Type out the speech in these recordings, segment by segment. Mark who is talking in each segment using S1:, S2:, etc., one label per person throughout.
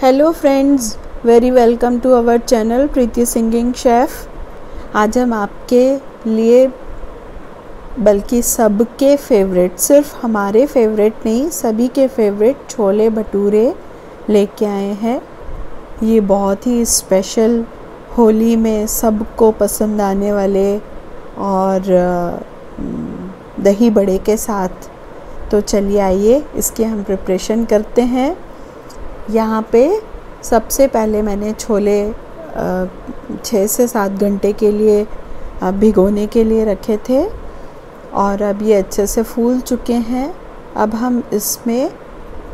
S1: Hello friends very welcome to our channel Preeti singing chef आज हम आपके लिए, बल्कि सबके फेवरेट सिर्फ़ हमारे फेवरेट नहीं, सभी के फेवरेट छोले भटूरे लेके आए हैं। ये बहुत ही स्पेशल होली में सबको पसंद आने वाले और दही बड़े के साथ। तो चलिए आइए, इसकी हम प्रिपरेशन करते हैं। यहाँ पे सबसे पहले मैंने छोले छः से सात घंटे के लिए भिगोने के लिए रखे थे और अब ये अच्छे से फूल चुके हैं। अब हम इसमें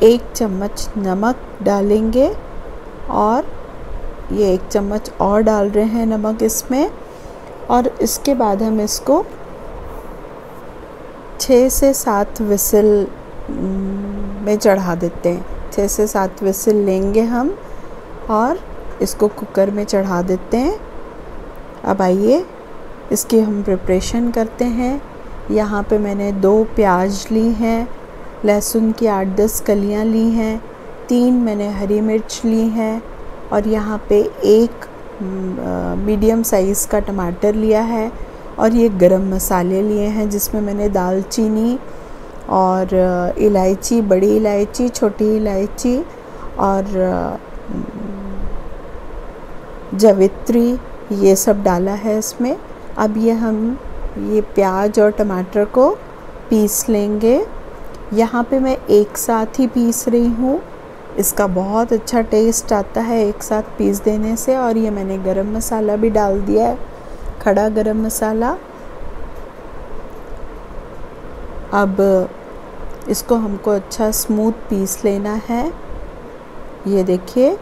S1: एक चम्मच नमक डालेंगे और ये एक चम्मच और डाल रहे हैं नमक इसमें और इसके बाद हम इसको छः से सात विसिल में चढ़ा देते हैं। छः से सात विसिल लेंगे हम और इसको कुकर में चढ़ा देते हैं। अब आइए इसकी हम प्रिपरेशन करते हैं। यहाँ पे मैंने दो प्याज ली हैं, लहसुन की आठ दस कलियाँ ली हैं, तीन मैंने हरी मिर्च ली हैं और यहाँ पे एक मीडियम साइज़ का टमाटर लिया है और ये गरम मसाले लिए हैं जिसमें मैंने दालचीनी और इलायची, बड़ी इलायची, छोटी इलायची और जवित्री, ये सब डाला है इसमें। अब ये हम, ये प्याज और टमाटर को पीस लेंगे। यहाँ पे मैं एक साथ ही पीस रही हूँ। इसका बहुत अच्छा टेस्ट आता है एक साथ पीस देने से और ये मैंने गरम मसाला भी डाल दिया है, खड़ा गरम मसाला। अब इसको हमको अच्छा स्मूथ पीस लेना है। ये देखिए।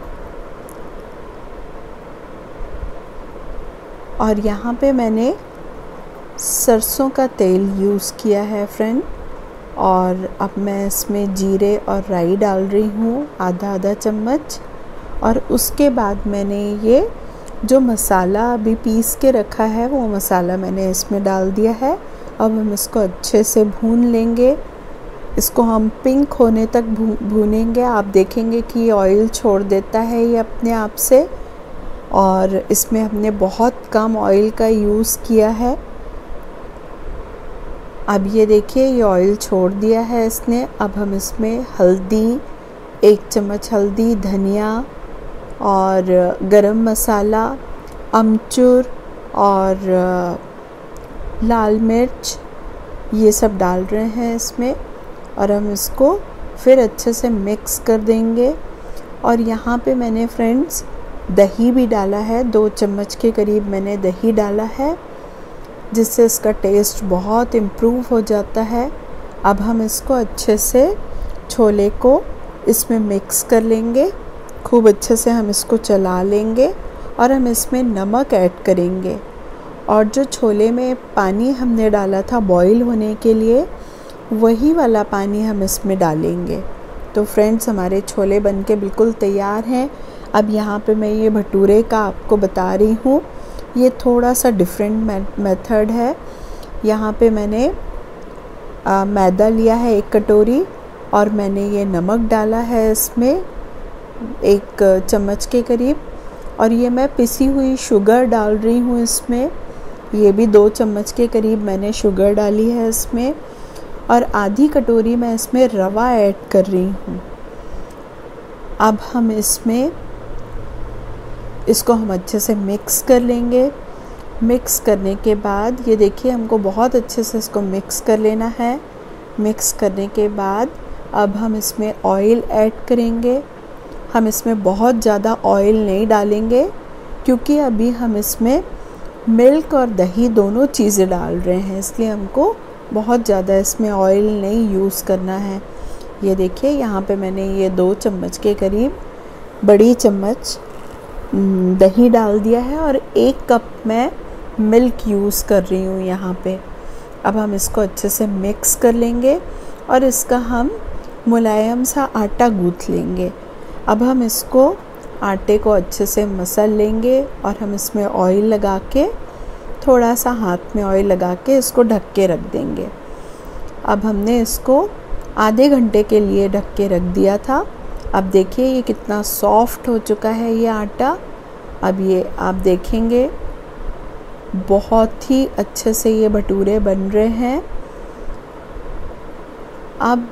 S1: और यहाँ पे मैंने सरसों का तेल यूज़ किया है फ्रेंड और अब मैं इसमें जीरे और राई डाल रही हूँ आधा आधा चम्मच। और उसके बाद मैंने ये जो मसाला अभी पीस के रखा है, वो मसाला मैंने इसमें डाल दिया है। अब हम इसको अच्छे से भून लेंगे। इसको हम पिंक होने तक भूनेंगे। आप देखेंगे कि ऑयल छोड़ देता है ये अपने आप से। और इसमें हमने बहुत कम ऑयल का यूज़ किया है। अब ये देखिए, ये ऑयल छोड़ दिया है इसने। अब हम इसमें हल्दी, एक चम्मच हल्दी, धनिया और गरम मसाला, अमचूर और लाल मिर्च, ये सब डाल रहे हैं इसमें और हम इसको फिर अच्छे से मिक्स कर देंगे। और यहाँ पे मैंने फ्रेंड्स दही भी डाला है, दो चम्मच के करीब मैंने दही डाला है, जिससे इसका टेस्ट बहुत इम्प्रूव हो जाता है। अब हम इसको अच्छे से छोले को इसमें मिक्स कर लेंगे, खूब अच्छे से हम इसको चला लेंगे और हम इसमें नमक ऐड करेंगे। और जो छोले में पानी हमने डाला था बॉईल होने के लिए वही वाला पानी हम इसमें डालेंगे। तो फ्रेंड्स हमारे छोले बन के बिल्कुल तैयार हैं। अब यहाँ पे मैं ये भटूरे का आपको बता रही हूँ। ये थोड़ा सा डिफरेंट मेथड है। यहाँ पे मैंने आ, मैदा लिया है एक कटोरी और मैंने ये नमक डाला है इसमें एक चम्मच के करीब। और ये मैं पिसी हुई शुगर डाल रही हूँ इसमें। ये भी दो चम्मच के करीब मैंने शुगर डाली है इसमें और आधी कटोरी मैं इसमें रवा ऐड कर रही हूँ। अब हम इसमें, इसको हम अच्छे से मिक्स कर लेंगे। मिक्स करने के बाद, ये देखिए हमको बहुत अच्छे से इसको मिक्स कर लेना है। मिक्स करने के बाद, अब हम इसमें ऑयल ऐड करेंगे। हम इसमें बहुत ज़्यादा ऑयल नहीं डालेंगे, क्योंकि अभी हम इसमें मिल्क और दही दोनों चीज़ें डाल रहे हैं, इसलिए हमको बहुत ज़्यादा इसमें ऑयल नहीं यूज़ करना है। ये देखिए, यहाँ पे मैंने ये दो चम्मच के करीब बड़ी चम्मच दही डाल दिया है और एक कप मैं मिल्क यूज़ कर रही हूँ यहाँ पे। अब हम इसको अच्छे से मिक्स कर लेंगे और इसका हम मुलायम सा आटा गूँथ लेंगे। अब हम इसको आटे को अच्छे से मसल लेंगे और हम इसमें ऑयल लगा के, थोड़ा सा हाथ में ऑयल लगा के इसको ढक के रख देंगे। अब हमने इसको आधे घंटे के लिए ढक के रख दिया था। अब देखिए ये कितना सॉफ्ट हो चुका है ये आटा। अब ये आप देखेंगे, बहुत ही अच्छे से ये भटूरे बन रहे हैं। अब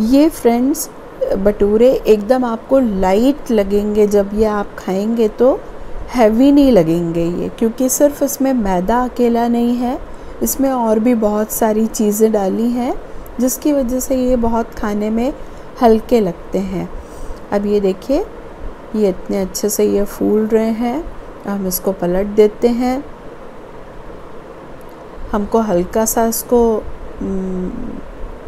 S1: ये फ्रेंड्स भटूरे एकदम आपको लाइट लगेंगे, जब ये आप खाएँगे तो हैवी नहीं लगेंगे ये, क्योंकि सिर्फ़ इसमें मैदा अकेला नहीं है, इसमें और भी बहुत सारी चीज़ें डाली हैं, जिसकी वजह से ये बहुत खाने में हल्के लगते हैं। अब ये देखिए, ये इतने अच्छे से ये फूल रहे हैं, हम इसको पलट देते हैं। हमको हल्का सा इसको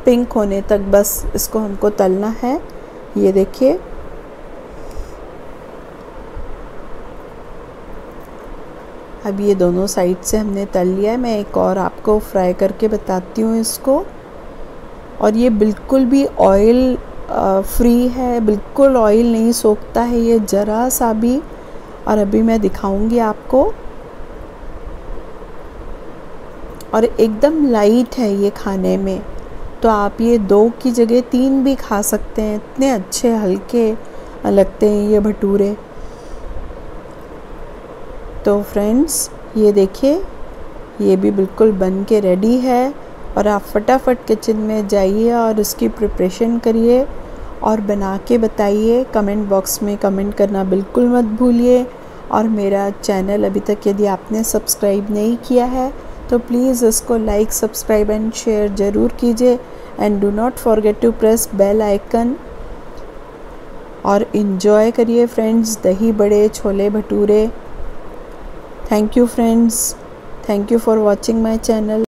S1: पिंक होने तक बस इसको हमको तलना है। ये देखिए। अब ये दोनों साइड से हमने तल लिया है। मैं एक और आपको फ्राई करके बताती हूँ इसको। और ये बिल्कुल भी ऑयल फ्री है। बिल्कुल ऑयल नहीं सोखता है ये ज़रा सा भी। और अभी मैं दिखाऊँगी आपको। और एकदम लाइट है ये खाने में। तो आप ये दो की जगह तीन भी खा सकते हैं। इतने अच्छे, हल्के लगते हैं ये भटूरे। तो फ्रेंड्स, ये देखिए, ये भी बिल्कुल बन के रेडी है और आप फटाफट किचन में जाइए और उसकी प्रिपरेशन करिए और बना के बताइए। कमेंट बॉक्स में कमेंट करना बिल्कुल मत भूलिए और मेरा चैनल अभी तक यदि आपने सब्सक्राइब नहीं किया है तो प्लीज़ इसको लाइक सब्सक्राइब एंड शेयर ज़रूर कीजिए। And do not forget to press bell icon और इन्जॉय करिए फ्रेंड्स दही बड़े, chole bhature. Thank you friends thank you for watching my channel